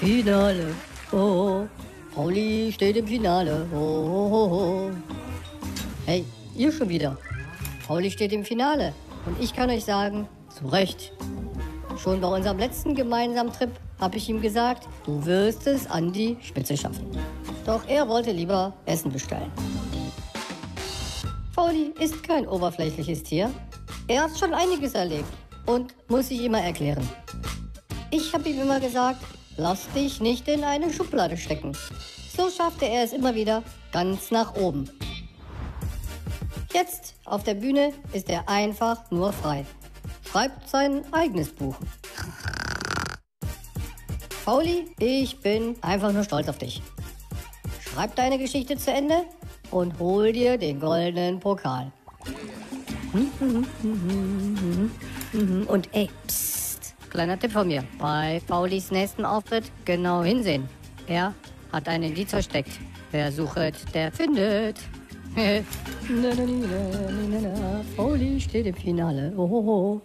Finale. Oh, Pauli steht im Finale. Oh, oh, oh. Hey, ihr schon wieder. Pauli steht im Finale. Und ich kann euch sagen, zu Recht. Schon bei unserem letzten gemeinsamen Trip habe ich ihm gesagt, du wirst es an die Spitze schaffen. Doch er wollte lieber Essen bestellen. Pauli ist kein oberflächliches Tier. Er hat schon einiges erlebt und muss sich immer erklären. Ich habe ihm immer gesagt, lass dich nicht in eine Schublade stecken. So schaffte er es immer wieder ganz nach oben. Jetzt auf der Bühne ist er einfach nur frei. Schreibt sein eigenes Buch. Pauli, ich bin einfach nur stolz auf dich. Schreib deine Geschichte zu Ende und hol dir den goldenen Pokal. Und ey, psst, kleiner Tipp von mir. Bei Paulis nächsten Auftritt genau hinsehen. Er hat ein Indiz versteckt. Wer sucht, der findet. Pauli steht im Finale. Oh, oh, oh.